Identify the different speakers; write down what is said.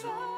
Speaker 1: soul.